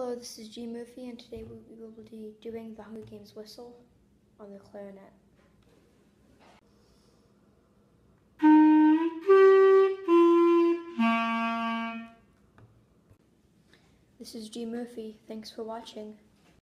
Hello, this is G Murphy, and today we will be doing the Hunger Games whistle on the clarinet. This is G Murphy. Thanks for watching.